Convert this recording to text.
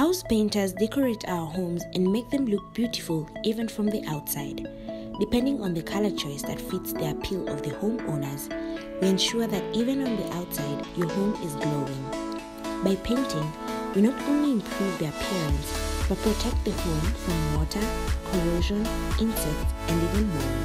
House painters decorate our homes and make them look beautiful even from the outside. Depending on the color choice that fits the appeal of the homeowners, we ensure that even on the outside, your home is glowing. By painting, we not only improve the appearance, but protect the home from water, corrosion, insects, and even more.